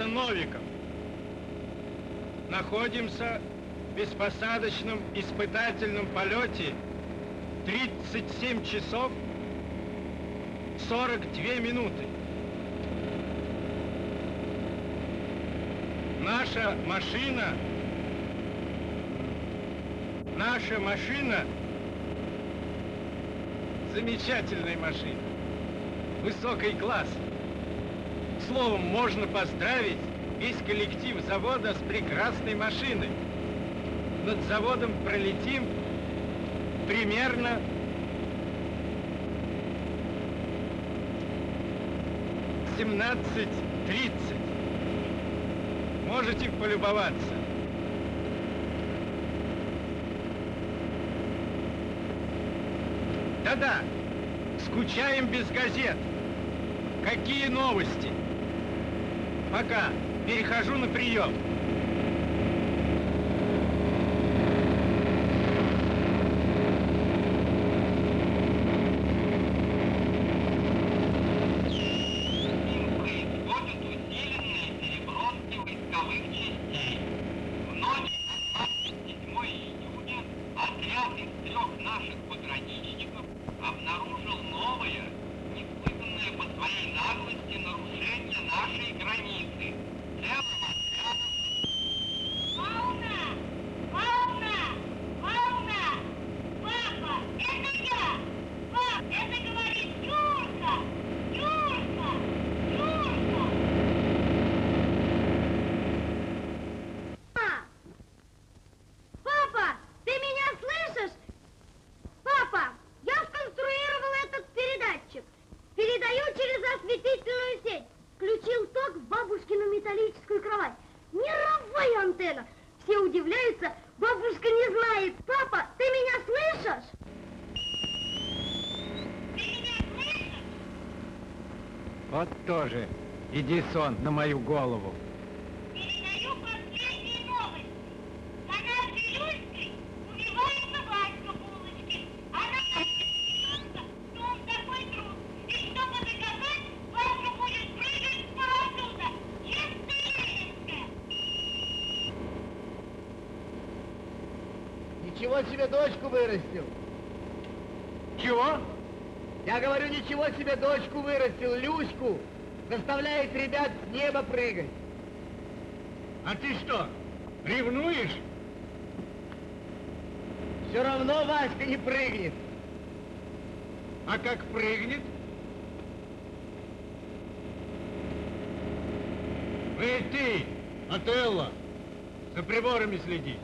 аппарата Новиков. Находимся в беспосадочном испытательном полете 37 часов 42 минуты. Наша машина, наша машина, замечательная машина, высокий класс. Словом, можно поздравить весь коллектив завода с прекрасной машиной. Над заводом пролетим примерно семнадцать тридцать. Можете полюбоваться. Да-да, скучаем без газет. Какие новости? Пока. Перехожу на прием. Эдисон на мою голову. Передаю последние новости. На нашей Люське убивается Васька булочки. Она что он такой труд. И чтобы доказать, Васька будет прыгать с парашюта. Чистая Ничего себе дочку вырастил. Чего? Я говорю, ничего себе дочку вырастил, Люську заставляет ребят с неба прыгать. А ты что, ревнуешь? Все равно Васька не прыгнет. А как прыгнет? Эй, ты, Отелло, за приборами следи.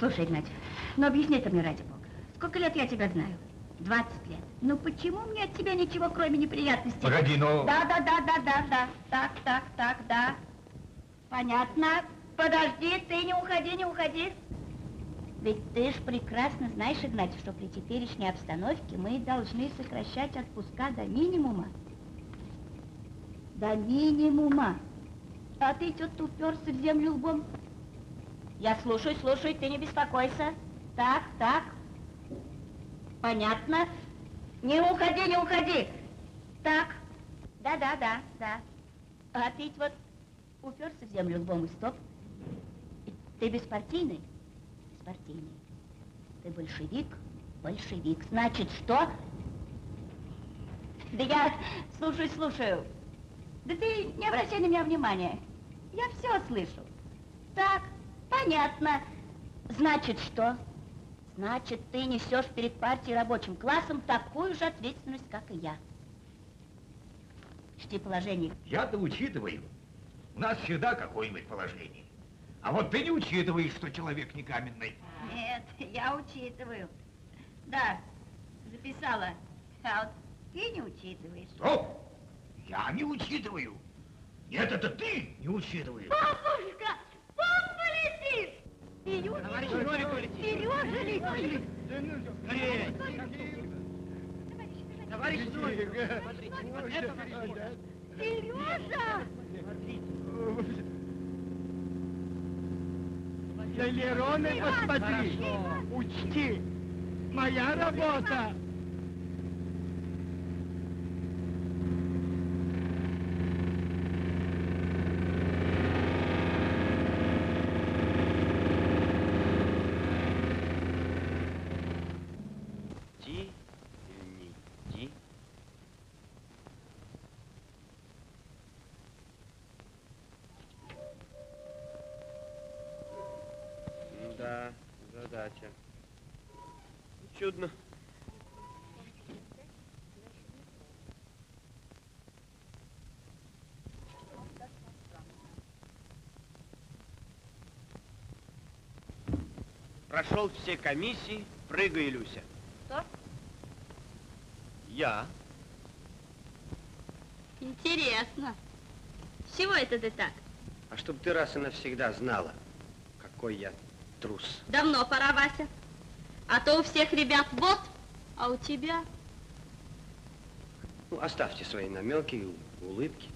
Слушай, Игнатьев, ну объясни это мне ради бога. Сколько лет я тебя знаю? 20 лет. Ну почему мне от тебя ничего, кроме неприятностей? Погоди, ну... Да, да, да, да, да, да. Так, так, так, да. Понятно. Подожди, ты не уходи, не уходи. Ведь ты ж прекрасно знаешь, Игнатий, что при теперешней обстановке мы должны сокращать отпуска до минимума. До минимума. А ты что-то уперся в землю лбом. Я слушаю, слушаю, ты не беспокойся. Так, так. Понятно. Не уходи, не уходи. Так. Да, да, да, да. А ты вот уперся в землю лбом и стоп. Ты беспартийный? Беспартийный. Ты большевик? Большевик. Значит, что? Да я слушаю, слушаю. Да ты не обращай на меня внимания. Я все слышу. Так, понятно. Значит, что? Значит, ты несешь перед партией рабочим классом такую же ответственность, как и я. Чти положение. Я-то учитываю. У нас всегда какое-нибудь положение. А вот ты не учитываешь, что человек не каменный. Нет, я учитываю. Да, записала. А вот ты не учитываешь. Стоп! Я не учитываю. Нет, это ты не учитываешь. Папушка, папа летит! Сережа, Сережа летит! Товарищ Сережа! Толероны, посмотри, учти, моя работа. Задача. Чудно. Прошел все комиссии, прыгай, Люся. Кто? Я. Интересно. С чего это ты так? А чтобы ты раз и навсегда знала, какой я трус. Давно пора, Вася. А то у всех ребят вот, а у тебя... Ну, оставьте свои намеки и улыбки.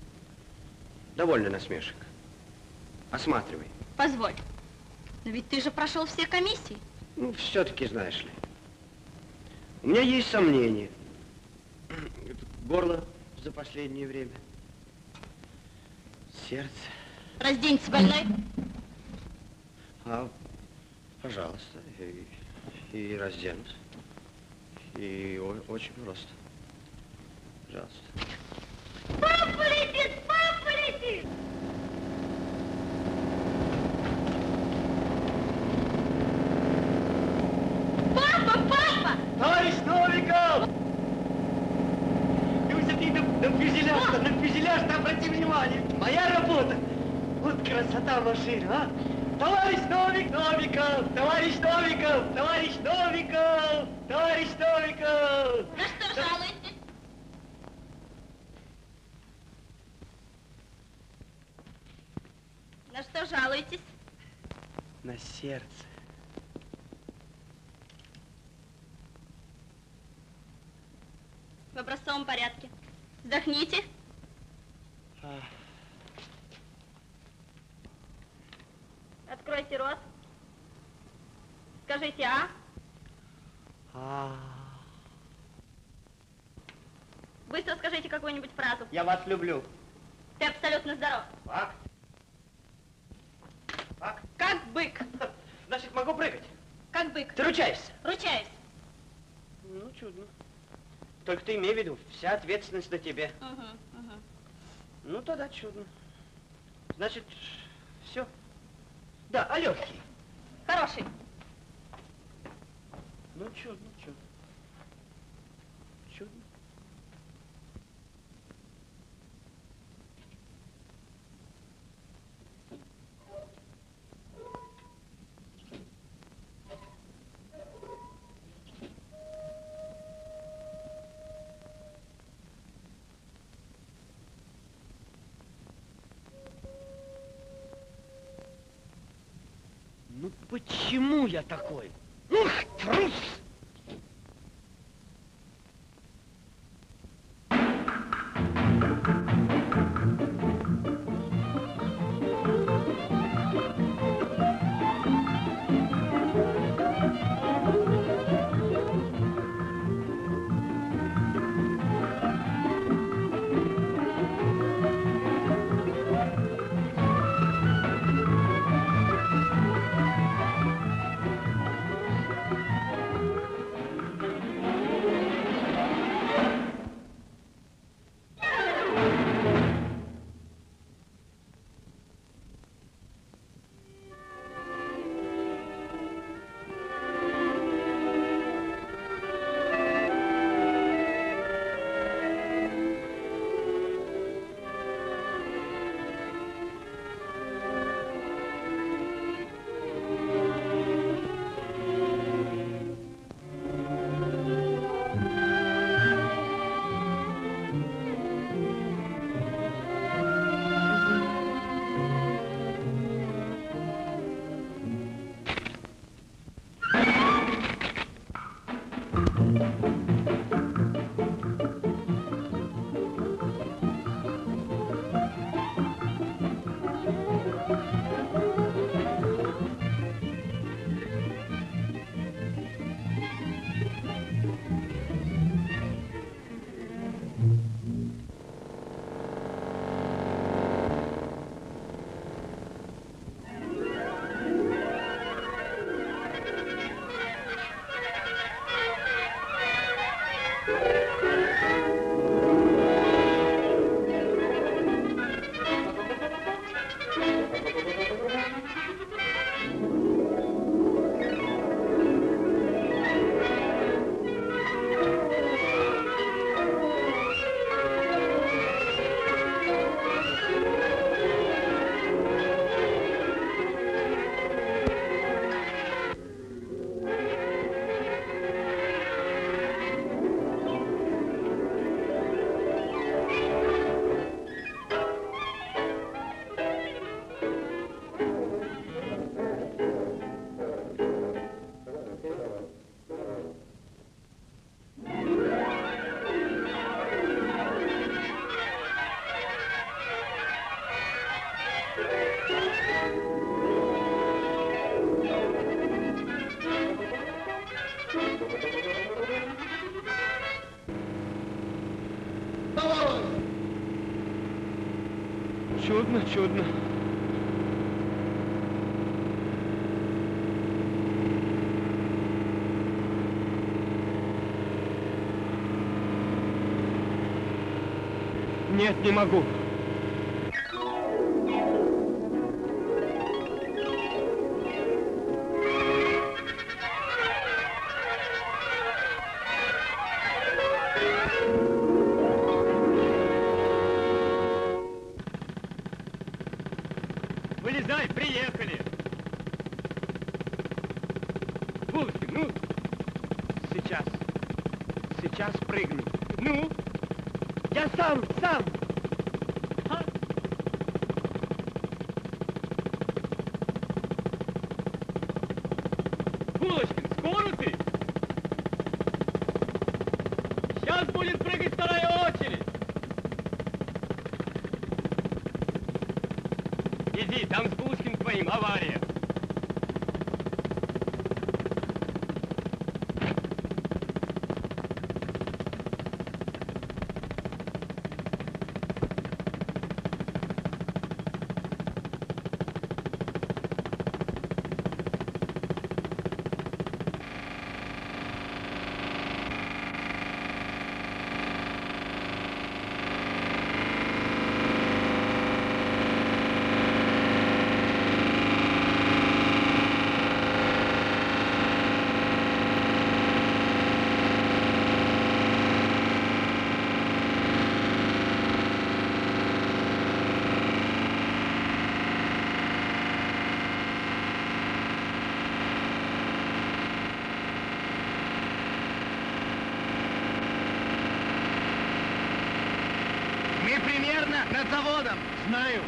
Довольно насмешек. Осматривай. Позволь. Но ведь ты же прошел все комиссии. Ну, все-таки, знаешь ли, у меня есть сомнения. Горло за последнее время. Сердце. Разденься, больной. А, пожалуйста, и, и разденусь. И о- очень просто. Пожалуйста. Папа летит, папа летит! Папа, папа! Товарищ Новиков! Люся, ты на, на фюзеляж, на фюзеляж, обрати внимание. Моя работа. Вот красота машины, а? Товарищ Новик, Новиков! Товарищ Новиков! Товарищ Новиков! Товарищ Новиков! На что жалуетесь? На что жалуетесь? На сердце. В образцовом порядке. Вздохните. А, Откройте рот. Скажите «а». а. Быстро скажите какую-нибудь фразу. Я вас люблю. Ты абсолютно здоров. Факт. Факт. Как бык. Значит, могу прыгать. Как бык. Ты ручаешься? Ручаюсь. Ну, чудно. Только ты имей в виду, вся ответственность на тебе. Мгм, мгм. Ну, тогда чудно. Значит, все. Да, а легкий? Хороший. Ну чудно, чудно. Чудно. Ну почему я такой? Ух, Чудно, чудно. Нет, не могу. Булочкин, скоро ты? Сейчас будет прыгать вторая очередь. Иди, там с Булочкин твоим авария. Примерно над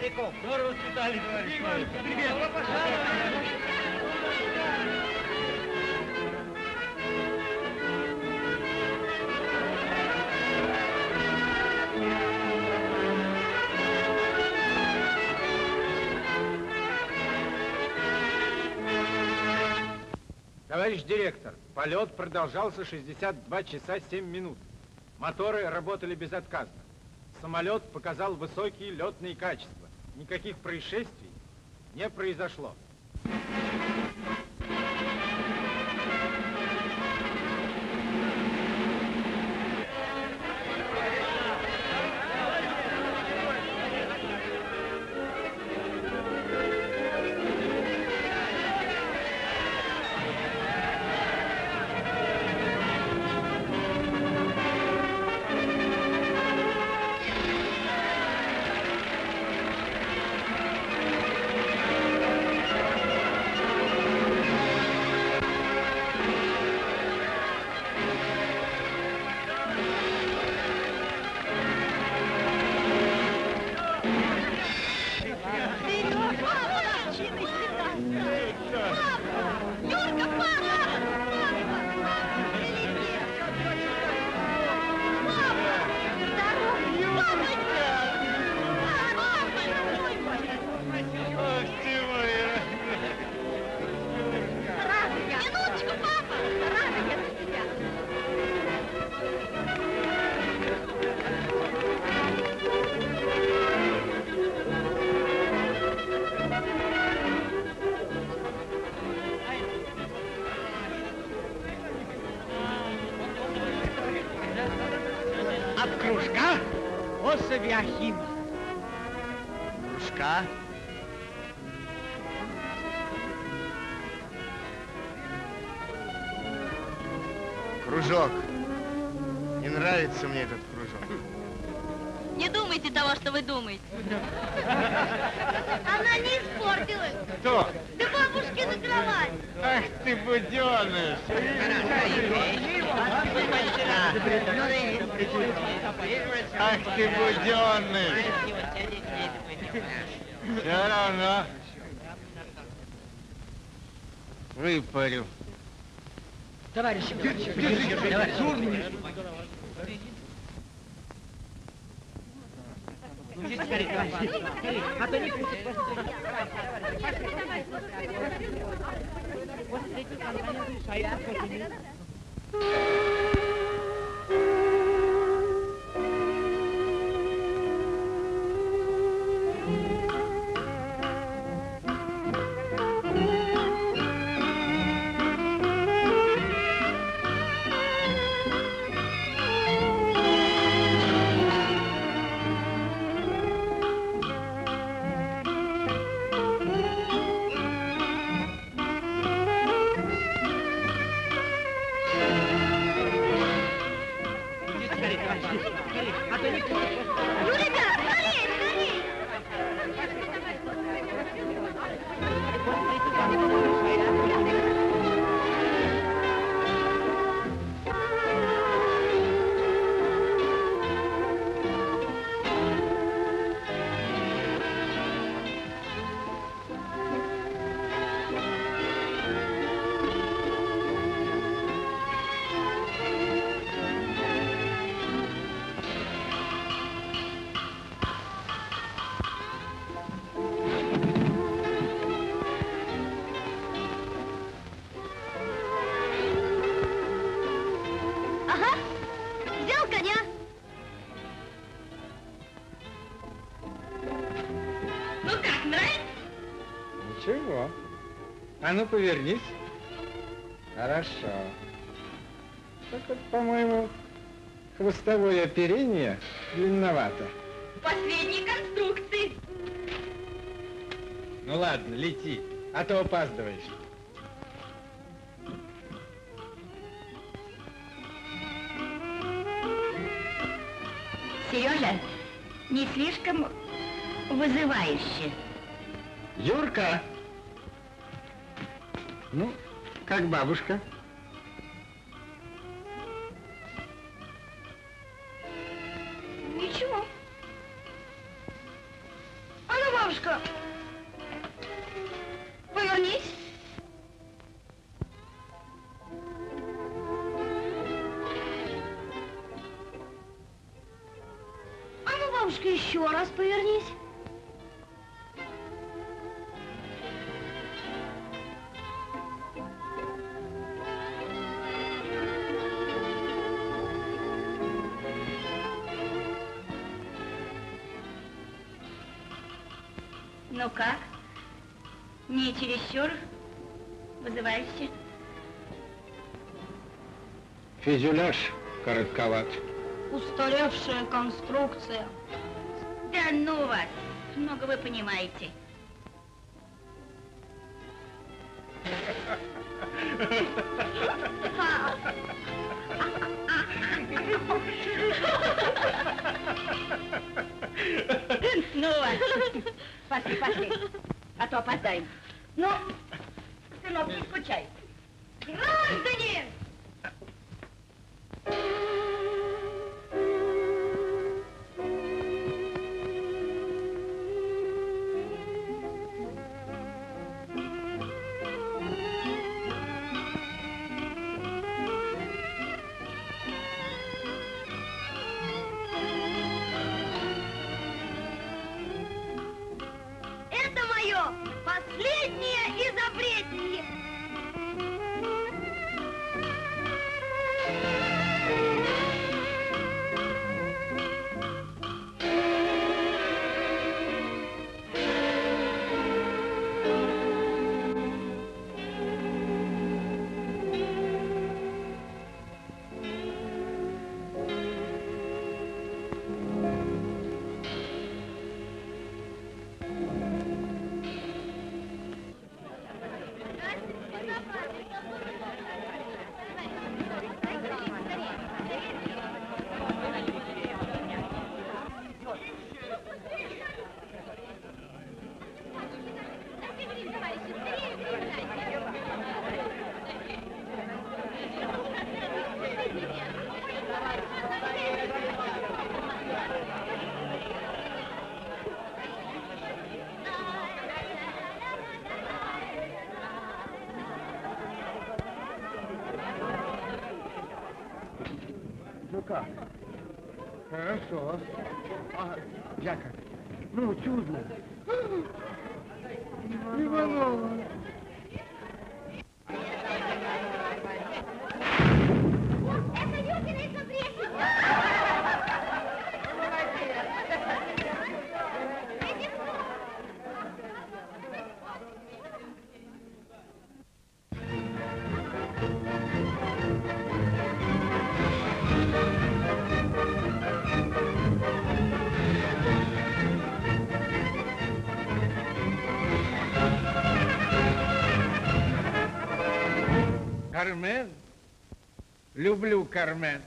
Здорово, Хохряков. Здорово, Виталий, товарищ. Привет. Товарищ директор, полет продолжался 62 часа 7 минут. Моторы работали безотказно. Самолет показал высокие летные качества. Никаких происшествий не произошло. Atât А ну повернись. Хорошо. Только, по-моему, хвостовое оперение длинновато. Последней конструкции. Ну ладно, лети, а то опаздываешь. Сережа, не слишком вызывающе. Юрка! Бабушка? Ничего. А ну, бабушка, повернись. А ну, бабушка, еще раз повернись. Фюзеляж коротковат. Устаревшая конструкция. Да ну вас, много вы понимаете. Хорошо. Ага, Жака, ну, чудно. Кармен. Люблю Кармен.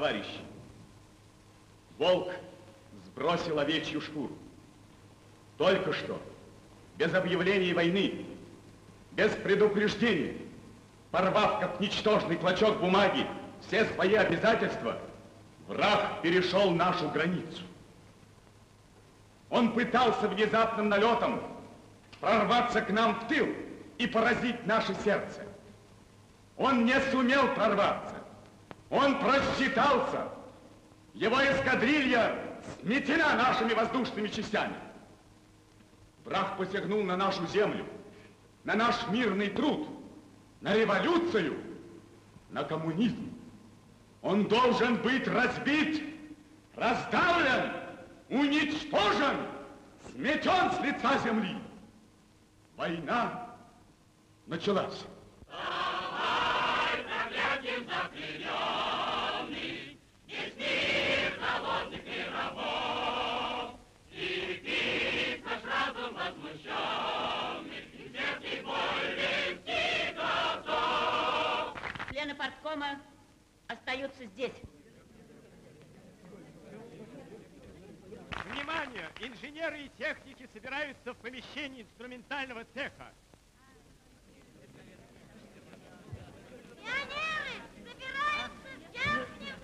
товарищи. Волк сбросил овечью шкуру. Только что, без объявления войны, без предупреждения, порвав как ничтожный клочок бумаги все свои обязательства, враг перешел нашу границу. Он пытался внезапным налетом прорваться к нам в тыл и поразить наше сердце. Он не сумел прорваться. Он просчитался. Его эскадрилья сметена нашими воздушными частями. Враг посягнул на нашу землю, на наш мирный труд, на революцию, на коммунизм. Он должен быть разбит, раздавлен, уничтожен, сметен с лица земли. Война началась. Парткома остаются здесь. Внимание! Инженеры и техники собираются в помещении инструментального цеха. Пионеры собираются в Ясный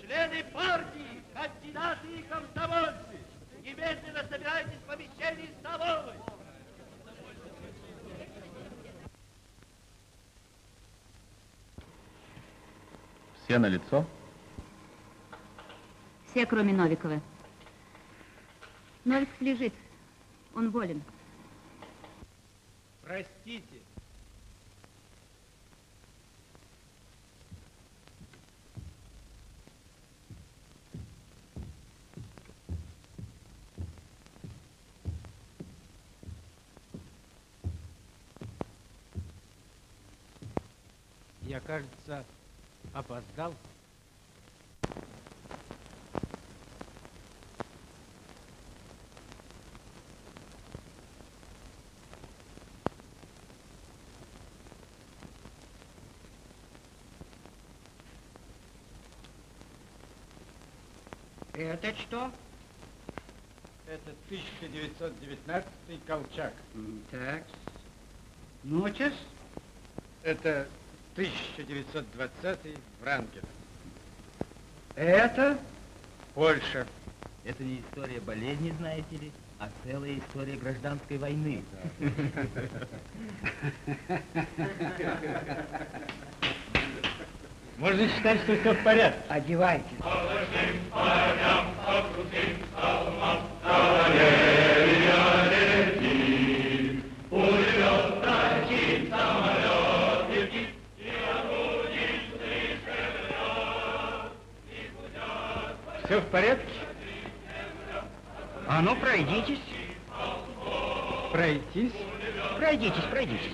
Члены партии, кандидаты и комсомольцы, немедленно собирайтесь в помещении столовой. Все на лицо. Все, кроме Новикова. Новиков лежит. Он болен. Простите. Я, кажется, опоздал. Это что? Это 1919 Колчак. Так. Ночес? Это 1920 Врангель. Это? Польша. Это не история болезни, знаете ли, а целая история гражданской войны. Можно считать, что все в порядке. Одевайте. Все в порядке? А ну, пройдитесь. Пройтись? Пройдитесь, пройдитесь.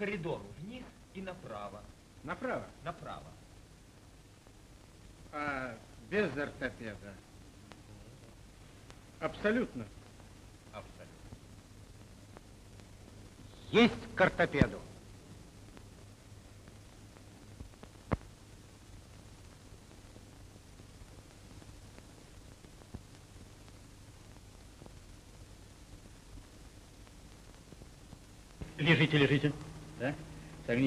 Коридору, вниз и направо. Направо. Направо. А без ортопеда? Абсолютно. Абсолютно. Есть к ортопеду.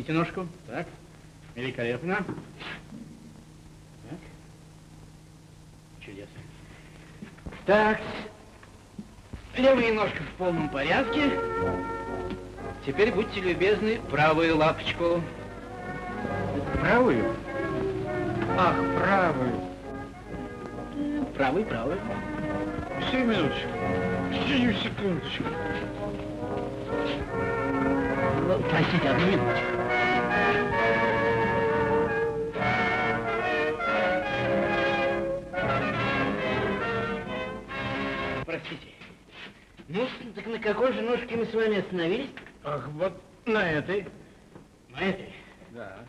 Согните ножку. Так. Великолепно. Так. Чудесно. Так. Левая ножка в полном порядке. Теперь будьте любезны, правую лапочку. Правую? Ах, правую. Правый, правый. Сию минуточку. Сию секундочку. Простите, одну минуточку. Простите. Ну, так на какой же ножке мы с вами остановились? Ах, вот на этой. На этой. Да.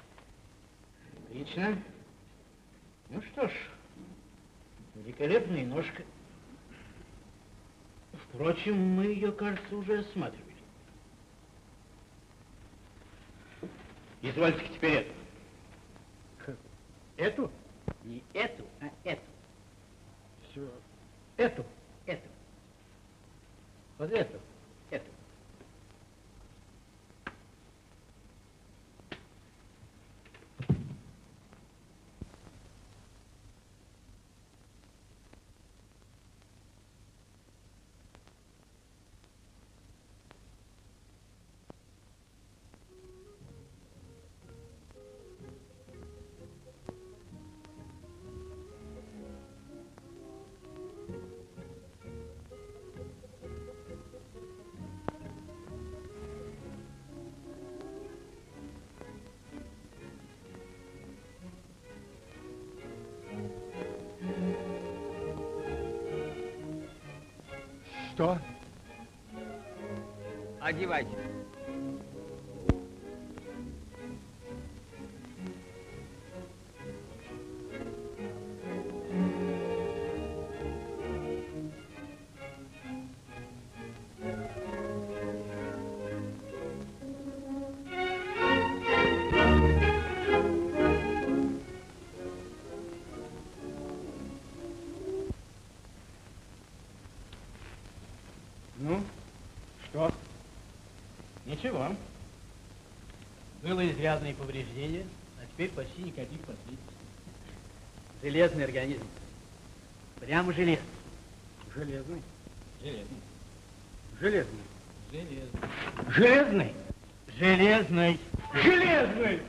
Отлично. Ну что ж, великолепная ножка. Впрочем, мы ее, кажется, уже осматривали. Извольте теперь эту. Эту? Не эту, а эту. Все. Эту? Эту. Вот эту. Одевайся. Ничего. Было изрядное повреждение, а теперь почти никаких последствий. Железный организм. Прямо железный. Железный. Железный. Железный. Железный. Железный. Железный. Железный.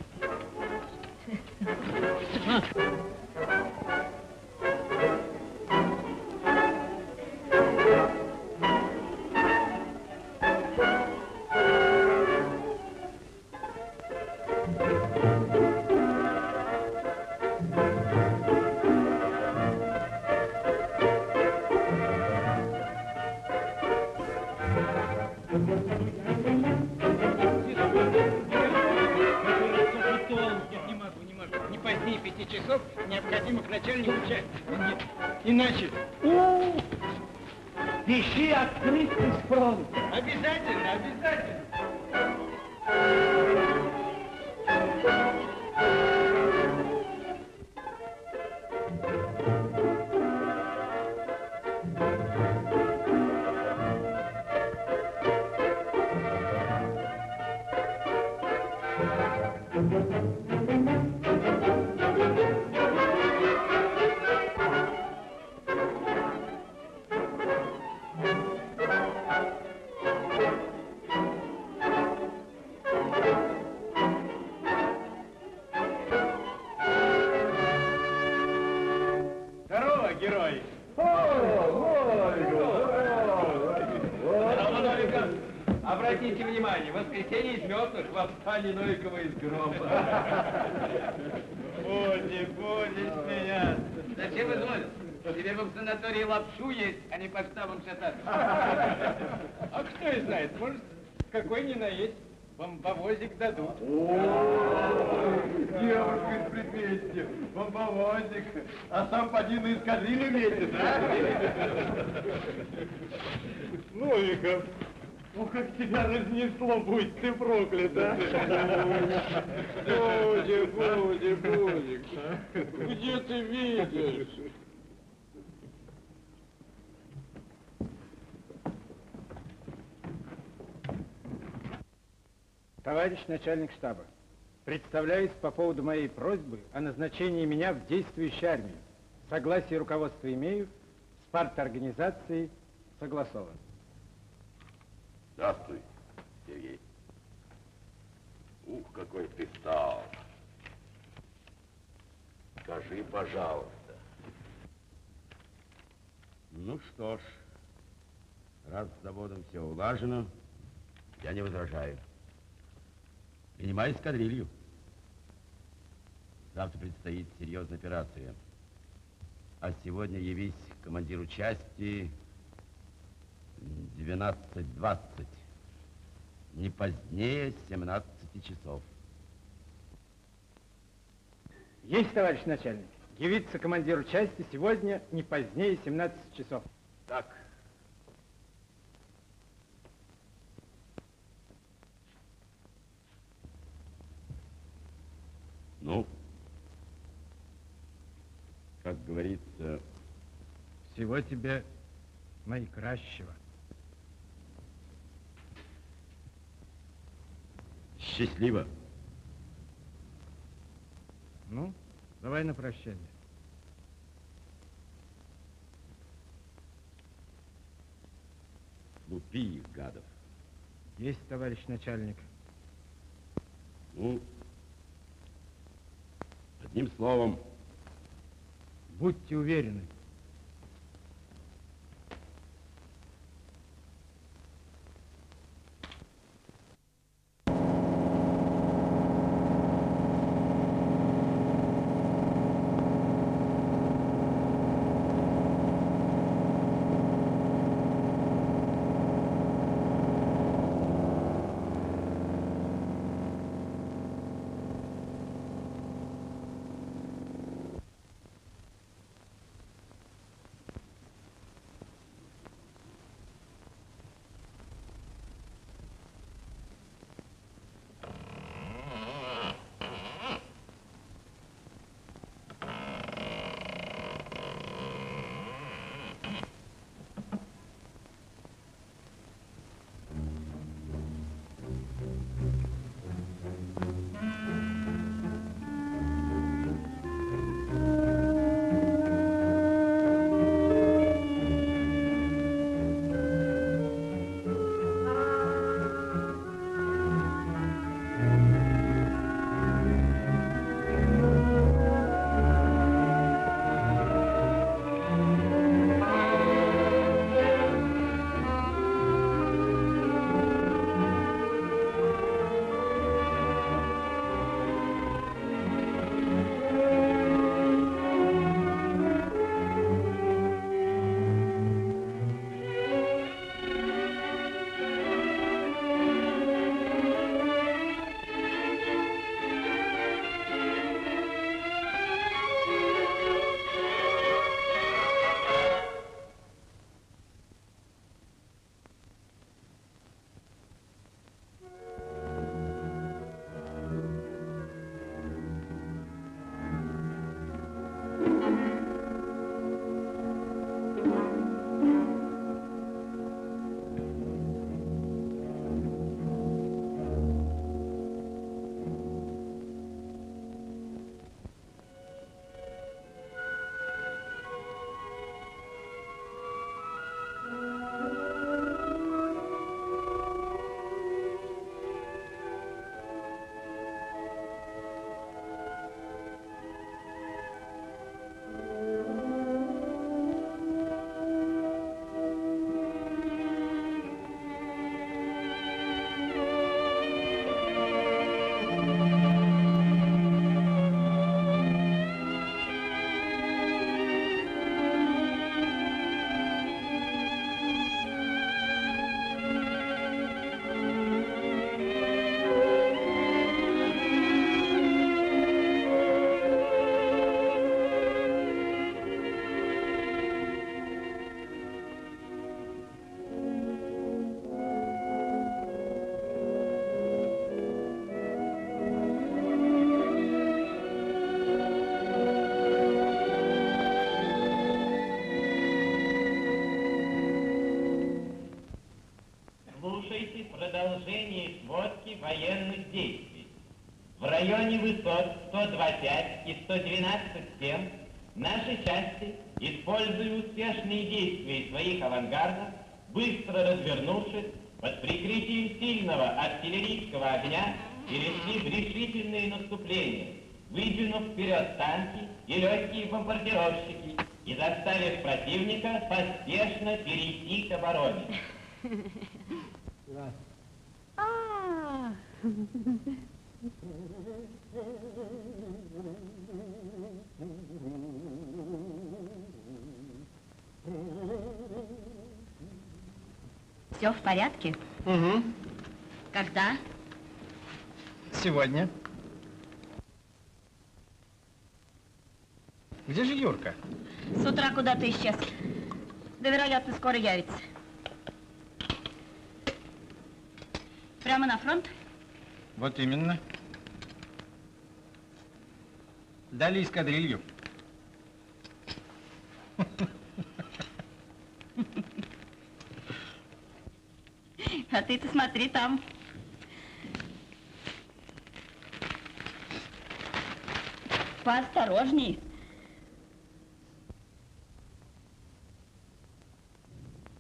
Может, какой ни наесть, бомбовозик дадут. Девушка из предместья, бомбовозик, а сам поди на эскадрилью метит, а? Новиков, ну как тебя разнесло, будь ты проклят, а? Будик, будик, будик, где ты видишь? Товарищ начальник штаба, представляюсь по поводу моей просьбы о назначении меня в действующую армию. Согласие руководства имею, с парторганизацией согласован. Здравствуй, Сергей. Ух, какой ты стал. Скажи, пожалуйста. Ну что ж, раз с заводом все улажено, я не возражаю. Принимай эскадрилью. Завтра предстоит серьезная операция. А сегодня явись командиру части 12.20. Не позднее 17 часов. Есть, товарищ начальник. Явиться командиру части сегодня не позднее 17 часов. Так. Ну, как говорится, Всего тебе наикращего. счастливо. Ну, давай на прощание. Лупи их, гадов. Есть, товарищ начальник. Ну, одним словом, Будьте уверены. Районе высот 102.5 и 112.7 наши части, используя успешные действия своих авангардов, быстро развернувшись под прикрытием сильного артиллерийского огня, перешли в решительные наступления, выдвинув вперед танки и легкие бомбардировщики и заставив противника поспешно перейти к обороне. А, Все в порядке? Угу. Когда? Сегодня. Где же Юрка? С утра куда-то исчез. Да, вероятно, скоро явится. Прямо на фронт? Вот именно. Дали эскадрилью. А ты-то смотри там. Поосторожней.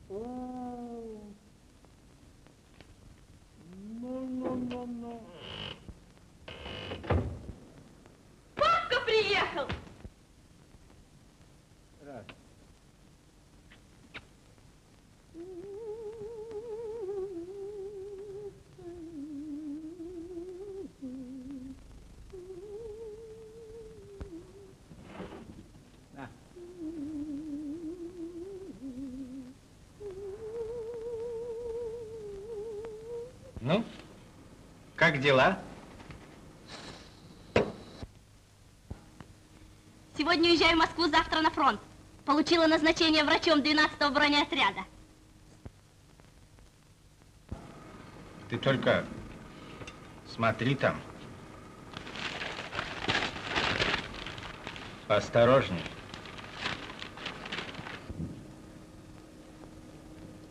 Папка дела? Сегодня уезжаю в Москву, завтра на фронт. Получила назначение врачом 12-го бронеотряда. Ты только смотри там. Осторожней.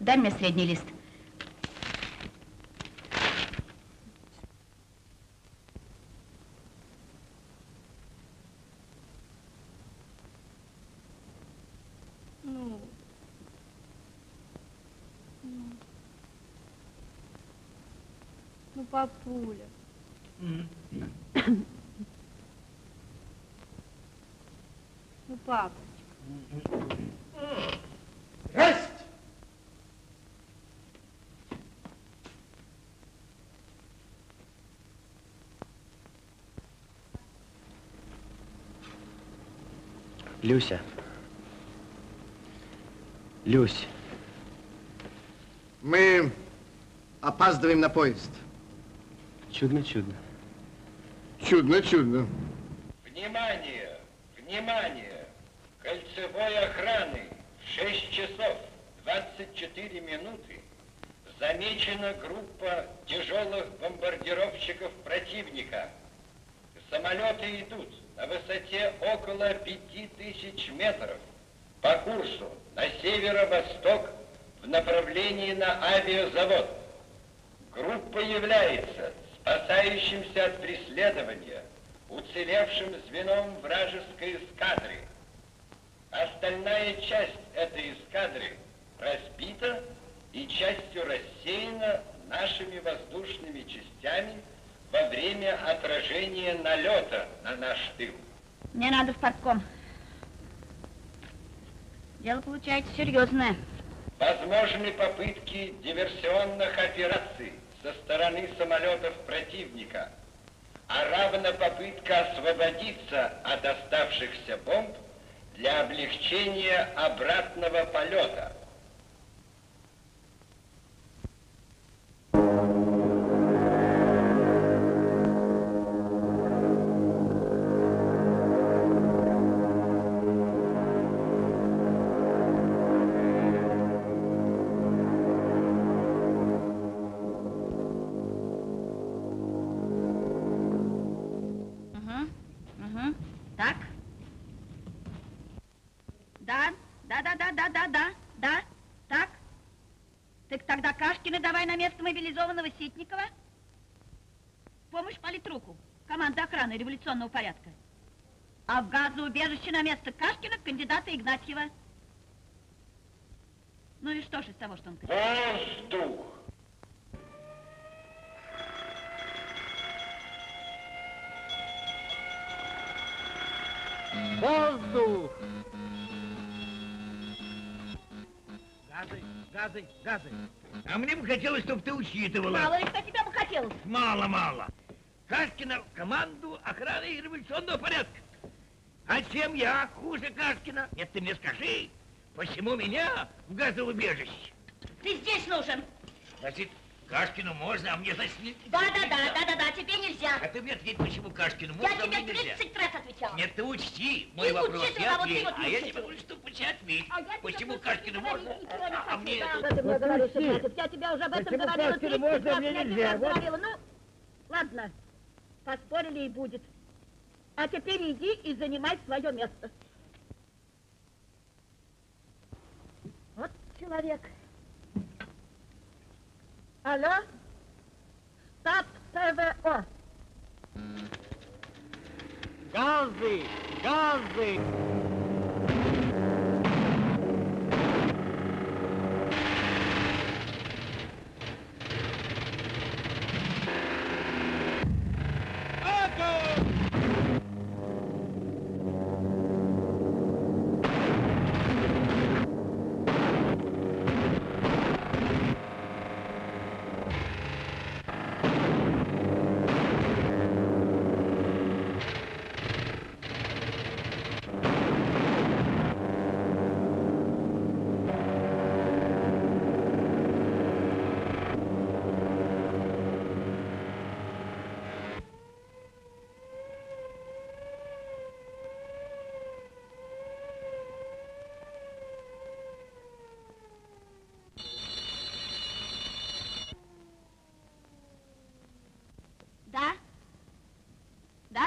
Дай мне средний лист. Папуля. Ну, папочка. Расть! Люся. Люсь. Мы опаздываем на поезд. Чудно-чудно. Чудно-чудно. Внимание! Внимание! Кольцевой охраны в 6 часов 24 минуты замечена группа тяжелых бомбардировщиков противника. Самолеты идут на высоте около 5000 метров по курсу на северо-восток в направлении на авиазавод. Группа является спасающимся от преследования уцелевшим звеном вражеской эскадры. Остальная часть этой эскадры разбита и частью рассеяна нашими воздушными частями во время отражения налета на наш тыл. Мне надо в портком. Дело получается серьезное. Возможны попытки диверсионных операций со стороны самолетов противника, а равно попытка освободиться от оставшихся бомб для облегчения обратного полета. Место мобилизованного Ситникова. Помощь политруку, команда охраны революционного порядка. А в газоубежище на место Кашкина кандидата Игнатьева. Ну и что же из того, что он Воздух! Воздух! Газы, газы, газы. А мне бы хотелось, чтобы ты учитывала. Мало ли, что тебе бы хотелось. Мало-мало. Кашкина в команду охраны революционного порядка. А чем я хуже Кашкина? Нет, ты мне скажи, почему меня в газоубежище? Ты здесь нужен. Значит, Кашкину можно, а мне, значит, не... Да, да, да, да, да, да, тебе нельзя. А ты мне ответь, почему Кашкину Я можно, а тебе мне нельзя? 30 раз отвечала. Нет, ты учти мой И вопрос, я ответь. А я тебе говорю, что пусть ответь. А Почему Кашкину говорю, можно, не а мне мне говоришь, Игнатьев, я тебе уже об этом Почему говорила Кашкину 30 можно, раз, мне нельзя? Вот. говорила. Ну, ладно, поспорили и будет. А теперь иди и занимай свое место. Вот человек. Алло? Штаб ТВО. Газы! Газы!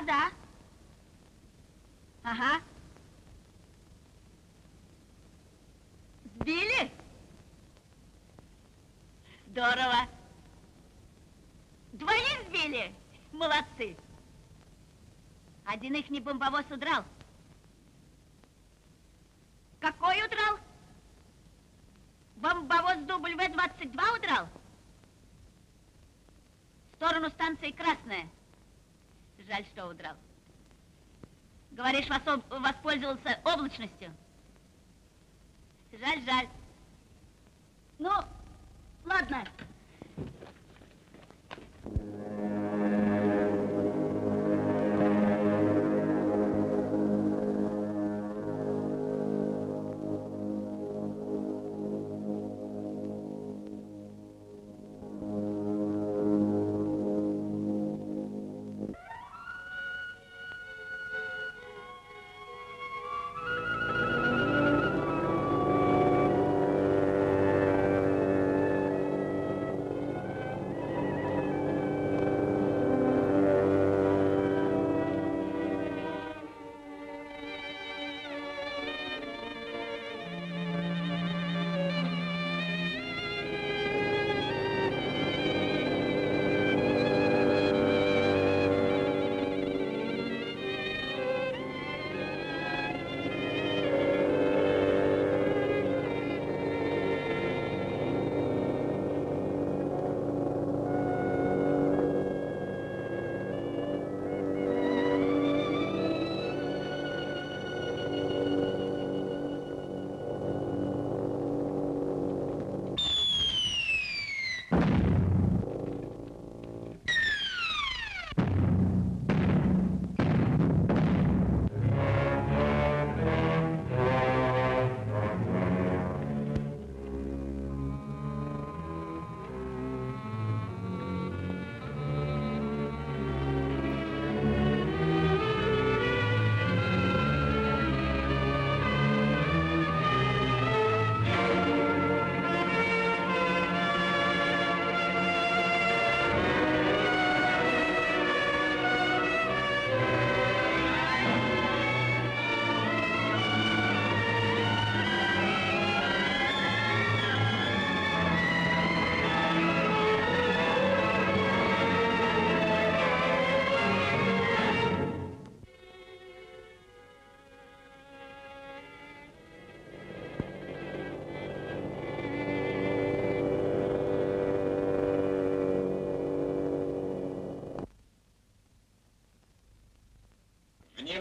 Да. Ага. Сбили? Здорово. Двоих сбили? Молодцы. Один их не бомбовоз удрал. Какой удрал? Бомбовоз дубль В-22 удрал? В сторону станции Красная. Жаль, что удрал. Восо- воспользовался облачностью? Жаль, жаль. Ну, ладно.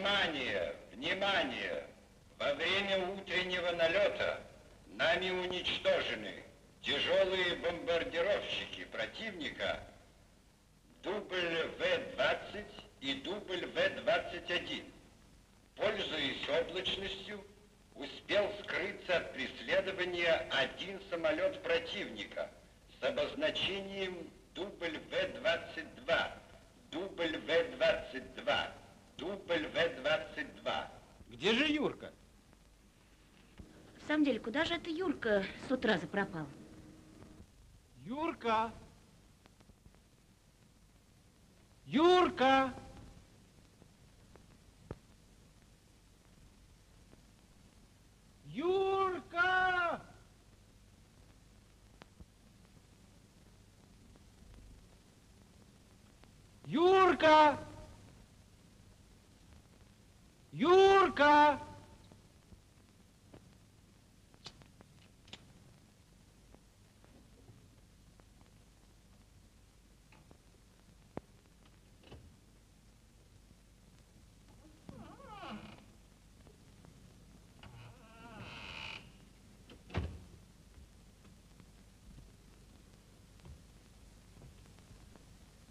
Внимание! Внимание! Во время утреннего налета нами уничтожены тяжелые бомбардировщики противника дубль В-20 и дубль В-21. Пользуясь облачностью, успел скрыться от преследования один самолет противника, обозначением дубль В-22, дубль В-22, дубль В-22. Где же Юрка? В самом деле, куда же это Юрка с утра запропал? Юрка! Юрка! Юрка! Юрка! Юрка!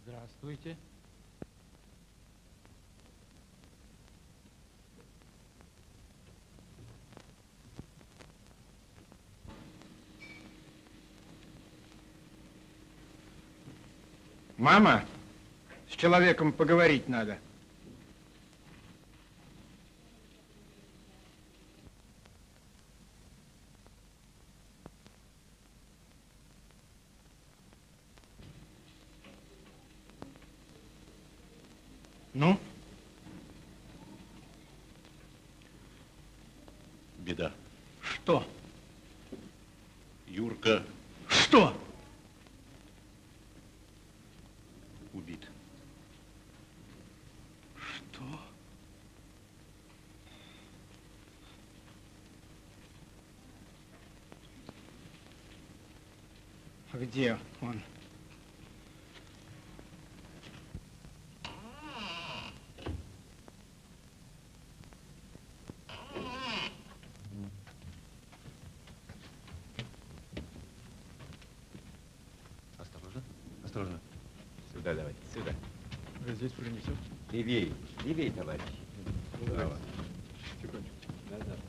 Здравствуйте. Мама, с человеком поговорить надо. Ну? Беда. Что? Юрка Что? убит. Что? Где он? Осторожно, осторожно. Сюда давайте, сюда. Здесь принесете? Левей, левей, товарищ. Право. Секундочку. Назад.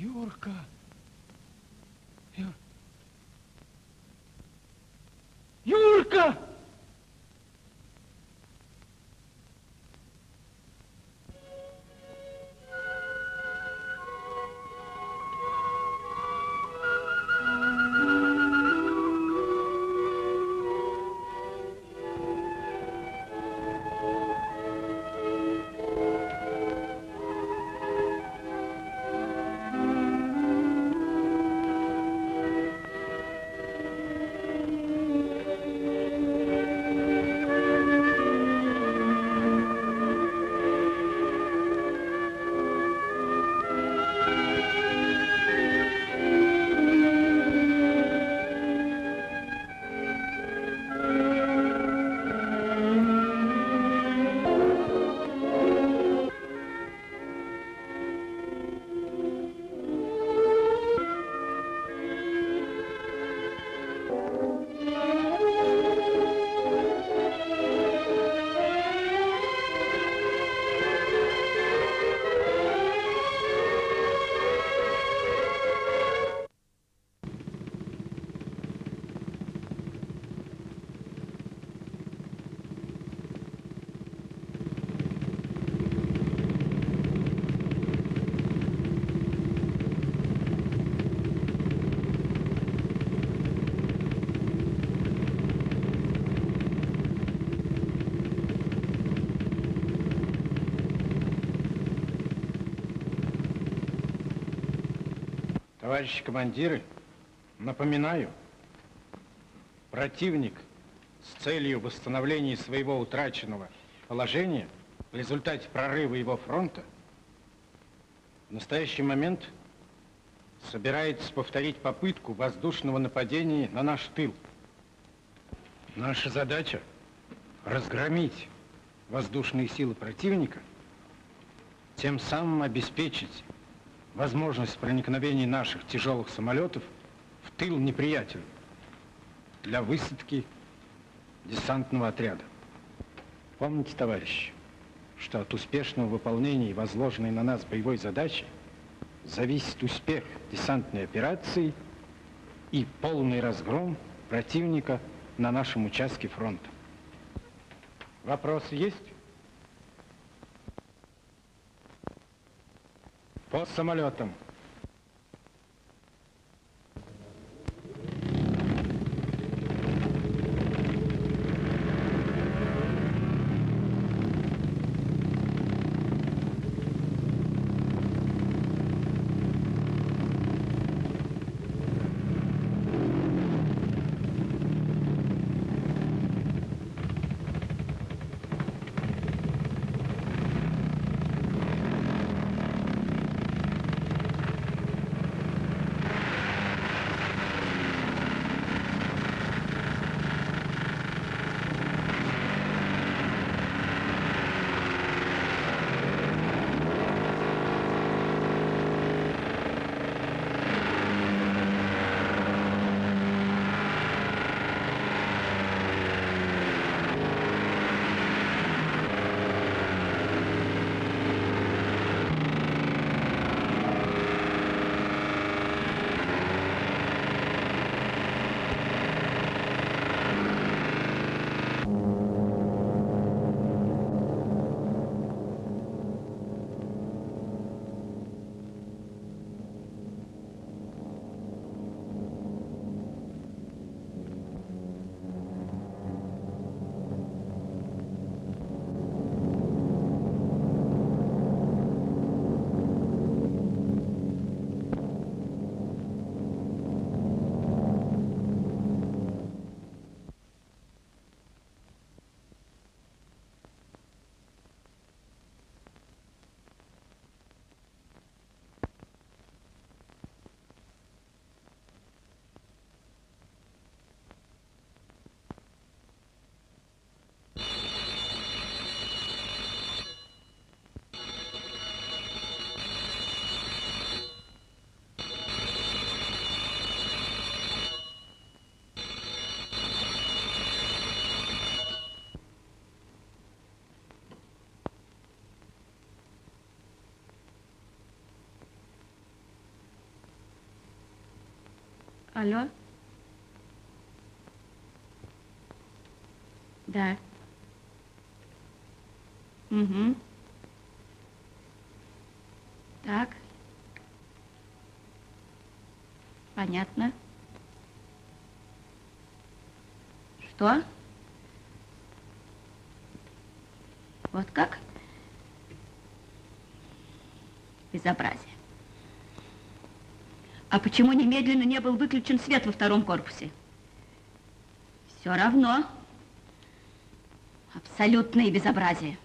Юрка. Юр... Юрка! Товарищи командиры, напоминаю, противник с целью восстановления своего утраченного положения в результате прорыва его фронта в настоящий момент собирается повторить попытку воздушного нападения на наш тыл. Наша задача — разгромить воздушные силы противника, тем самым обеспечить возможность проникновения наших тяжелых самолетов в тыл неприятеля для высадки десантного отряда. Помните, товарищи, что от успешного выполнения возложенной на нас боевой задачи зависит успех десантной операции и полный разгром противника на нашем участке фронта. Вопросы есть? По самолетам. Алло? Да. Угу. Так. Понятно. Что? Вот как? Безобразие. А почему немедленно не был выключен свет во втором корпусе? Все равно. Абсолютное безобразие.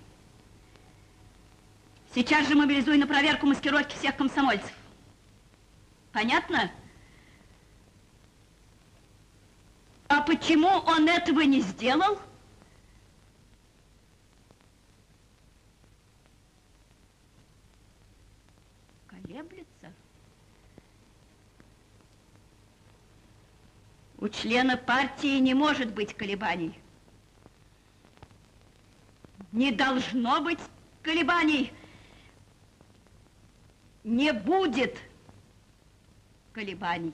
Сейчас же мобилизуй на проверку маскировки всех комсомольцев. Понятно? А почему он этого не сделал? Колеблется. У члена партии не может быть колебаний. Не должно быть колебаний. Не будет колебаний.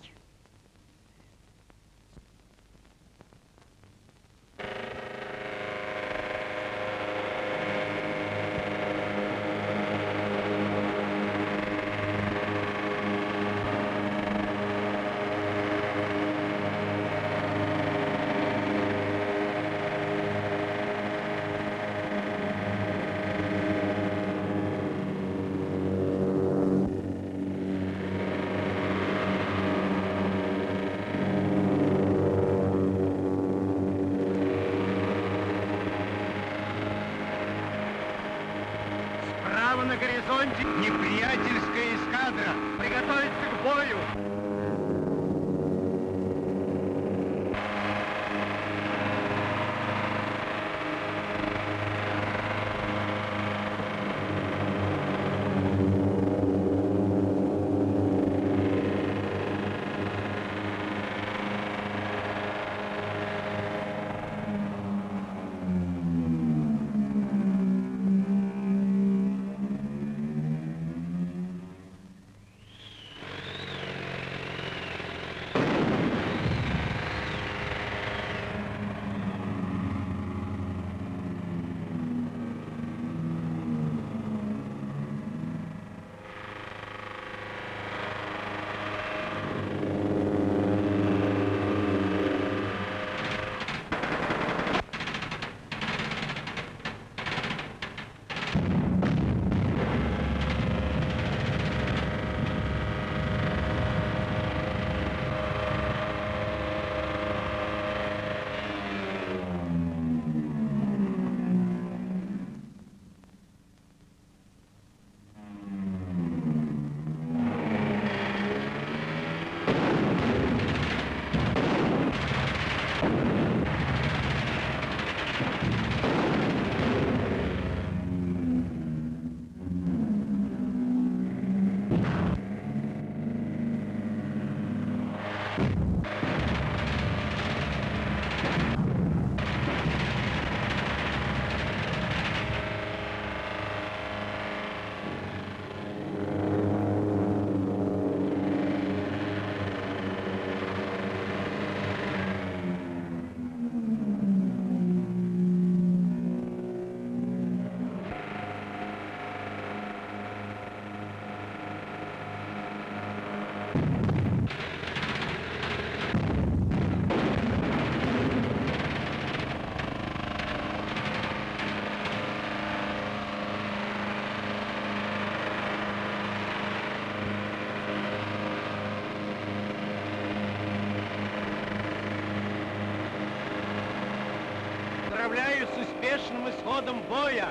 Исходом боя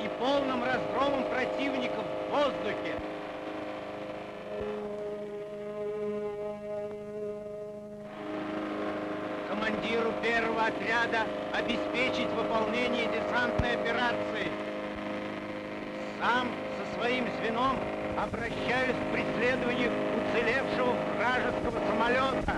и полным разгромом противников в воздухе. Командиру первого отряда обеспечить выполнение десантной операции. Сам со своим звеном обращаюсь к преследованию уцелевшего вражеского самолета.